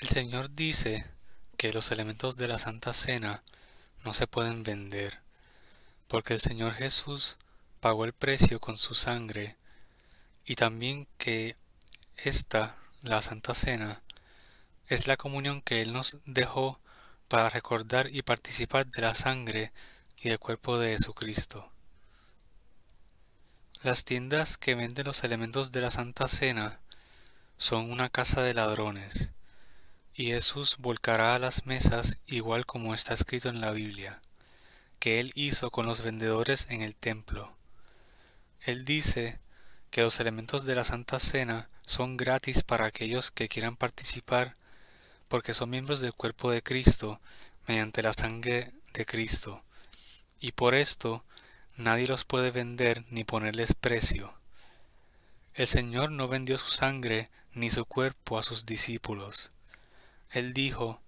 El Señor dice que los elementos de la Santa Cena no se pueden vender, porque el Señor Jesús pagó el precio con su sangre, y también que esta, la Santa Cena, es la comunión que Él nos dejó para recordar y participar de la sangre y del cuerpo de Jesucristo. Las tiendas que venden los elementos de la Santa Cena son una casa de ladrones, y Jesús volcará a las mesas igual como está escrito en la Biblia, que Él hizo con los vendedores en el templo. Él dice que los elementos de la Santa Cena son gratis para aquellos que quieran participar porque son miembros del cuerpo de Cristo mediante la sangre de Cristo, y por esto nadie los puede vender ni ponerles precio. El Señor no vendió su sangre ni su cuerpo a sus discípulos. Él dijo,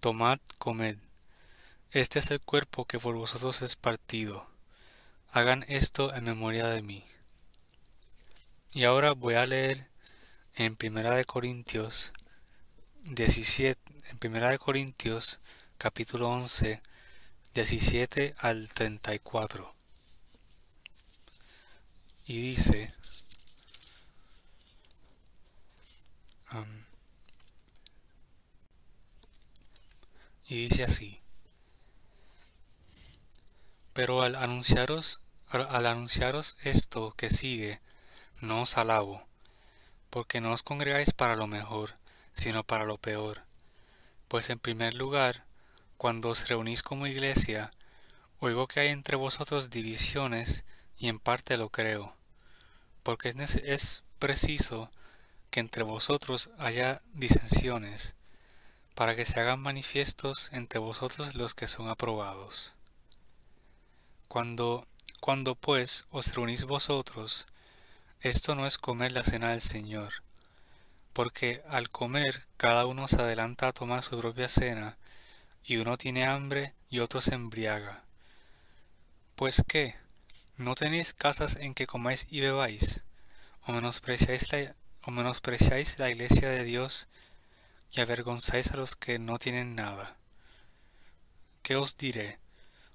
Tomad, comed, este es el cuerpo que por vosotros es partido. Hagan esto en memoria de mí. Y ahora voy a leer en Primera de Corintios 17, en Primera de Corintios capítulo 11, 17 al 34. Y dice, y dice así, pero al anunciaros, al anunciaros esto que sigue, no os alabo, porque no os congregáis para lo mejor, sino para lo peor. Pues en primer lugar, cuando os reunís como iglesia, oigo que hay entre vosotros divisiones, y en parte lo creo, porque es preciso que entre vosotros haya disensiones, para que se hagan manifiestos entre vosotros los que son aprobados. Cuando, cuando pues os reunís vosotros, esto no es comer la cena del Señor, porque al comer cada uno se adelanta a tomar su propia cena, y uno tiene hambre y otro se embriaga. Pues qué, ¿no tenéis casas en que comáis y bebáis? ¿O menospreciáis o menospreciáis la iglesia de Dios y avergonzáis a los que no tienen nada? ¿Qué os diré?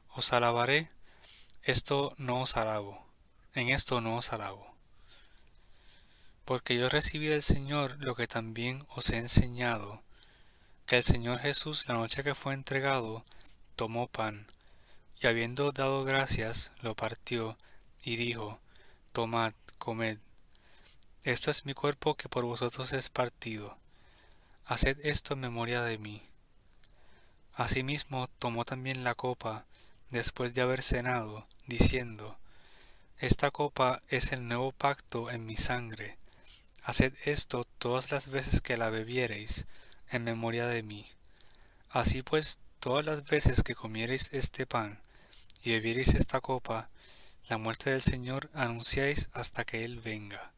¿Os alabaré? Esto no os alabo, en esto no os alabo porque yo recibí del Señor lo que también os he enseñado, que el Señor Jesús la noche que fue entregado, tomó pan, y habiendo dado gracias, lo partió, y dijo, Tomad, comed, esto es mi cuerpo que por vosotros es partido, haced esto en memoria de mí. Asimismo tomó también la copa, después de haber cenado, diciendo, Esta copa es el nuevo pacto en mi sangre, Haced esto todas las veces que la bebiereis, en memoria de mí. Así pues, todas las veces que comiereis este pan y bebiereis esta copa, la muerte del Señor anunciáis hasta que Él venga.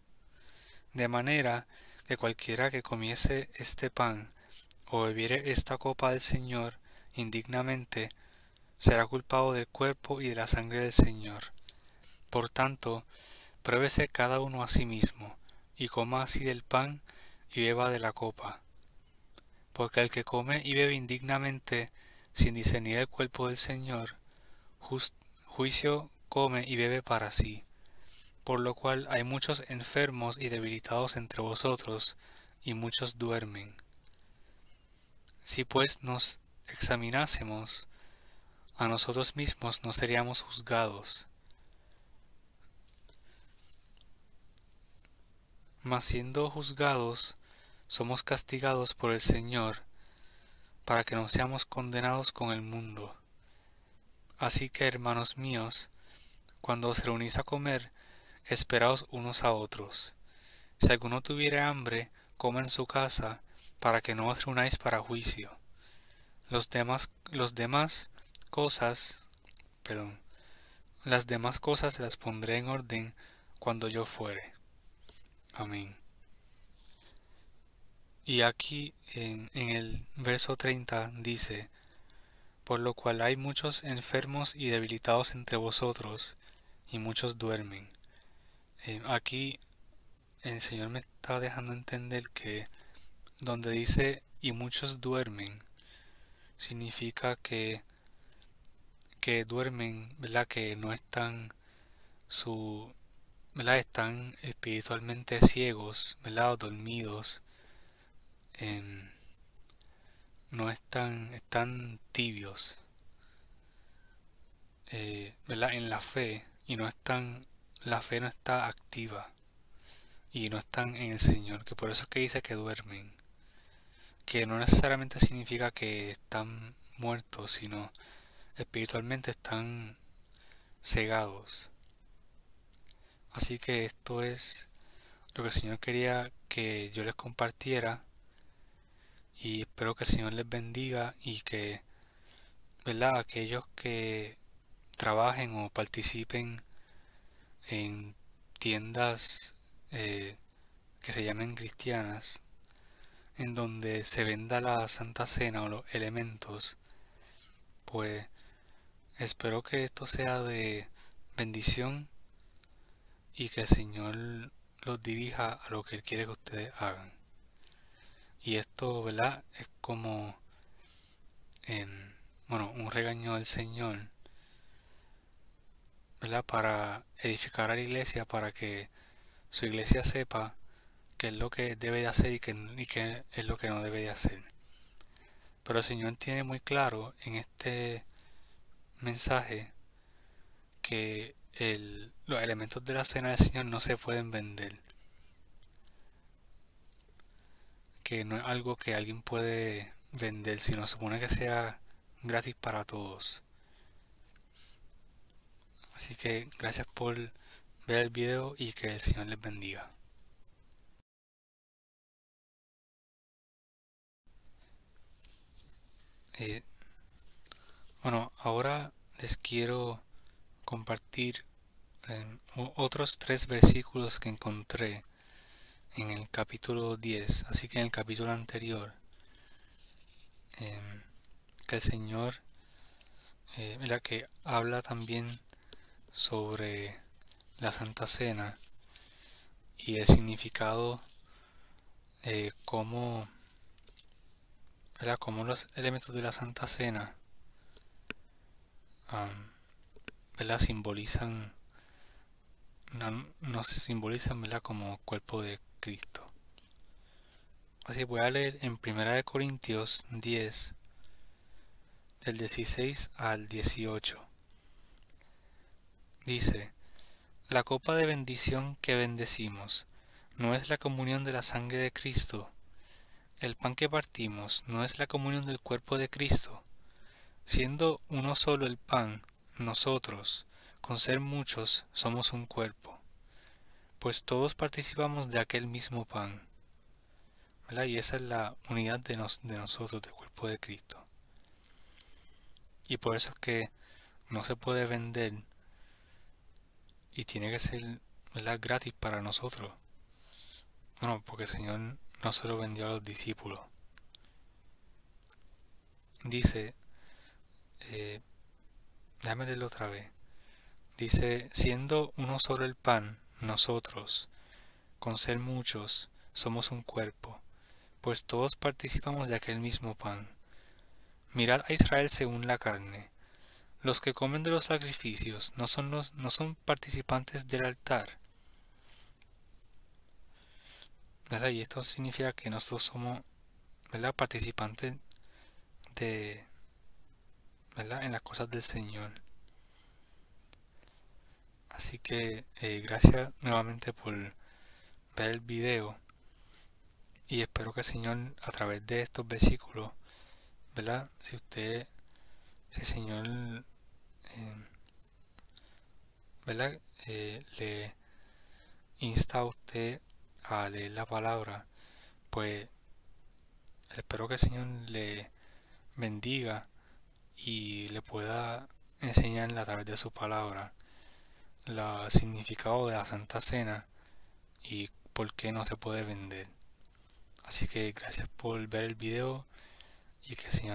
De manera que cualquiera que comiese este pan o bebiere esta copa del Señor indignamente, será culpado del cuerpo y de la sangre del Señor. Por tanto, pruébese cada uno a sí mismo, y coma así del pan y beba de la copa. Porque el que come y bebe indignamente, sin discernir el cuerpo del Señor, juicio come y bebe para sí. Por lo cual hay muchos enfermos y debilitados entre vosotros, y muchos duermen. Si pues nos examinásemos, a nosotros mismos no seríamos juzgados. mas siendo juzgados, somos castigados por el Señor, para que no seamos condenados con el mundo. Así que, hermanos míos, cuando os reunís a comer, esperaos unos a otros. Si alguno tuviere hambre, coma en su casa, para que no os reunáis para juicio. Los demás, cosas, las demás cosas las pondré en orden cuando yo fuere. Amén. Y aquí en, el verso 30 dice, por lo cual hay muchos enfermos y debilitados entre vosotros, y muchos duermen. Eh, aquí el Señor me está dejando entender que donde dice y muchos duermen, significa que, que duermen, ¿verdad? Que no están su, ¿verdad? Están espiritualmente ciegos, ¿verdad? O dormidos. no están, están tibios, eh, ¿verdad? En la fe y no están, la fe no está activa y no están en el Señor, que por eso es que dice que duermen que no necesariamente significa que están muertos, sino espiritualmente están cegados. Así que esto es lo que el Señor quería que yo les compartiera y espero que el Señor les bendiga y que, ¿verdad? Aquellos que trabajen o participen en tiendas eh, que se llamen cristianas, en donde se venda la Santa Cena o los elementos, pues espero que esto sea de bendición y que el Señor los dirija a lo que Él quiere que ustedes hagan. Y esto, ¿verdad? Es como, en, bueno, un regaño del Señor, Para edificar a la iglesia, para que su iglesia sepa qué es lo que debe de hacer y qué, es lo que no debe de hacer. Pero el Señor tiene muy claro en este mensaje que los elementos de la cena del Señor no se pueden vender. Que no es algo que alguien puede vender, sino supone que sea gratis para todos. Así que gracias por ver el video y que el Señor les bendiga. Eh, bueno, ahora les quiero compartir em, otros tres versículos que encontré en el capítulo 10, así que en el capítulo anterior, em, que el Señor, eh, que habla también sobre la Santa Cena y el significado, eh, los elementos de la Santa Cena simbolizan nos simbolizan como cuerpo de Cristo. Así voy a leer en 1 Corintios 10 del 16 al 18. Dice, la copa de bendición que bendecimos no es la comunión de la sangre de Cristo el pan que partimos no es la comunión del cuerpo de Cristo. Siendo uno solo el pan, nosotros, con ser muchos, somos un cuerpo, pues todos participamos de aquel mismo pan. Y esa es la unidad de, de nosotros, del cuerpo de Cristo. Y por eso es que no se puede vender y tiene que ser gratis para nosotros. Bueno, porque el Señor no se lo vendió a los discípulos. Dice, eh, déjame leerlo otra vez. Dice, siendo uno solo el pan, nosotros, con ser muchos, somos un cuerpo, pues todos participamos de aquel mismo pan. Mirad a Israel según la carne. Los que comen de los sacrificios no son, los, no son participantes del altar, y esto significa que nosotros somos participantes de en las cosas del Señor. Así que eh, gracias nuevamente por ver el video. Y espero que el Señor a través de estos versículos, ¿verdad? Si usted, el Señor, ¿verdad? Eh, le insta a usted a leer la palabra, pues espero que el Señor le bendiga y le pueda enseñar a través de su palabra el significado de la Santa Cena y por qué no se puede vender. Así que gracias por ver el video y que el Señor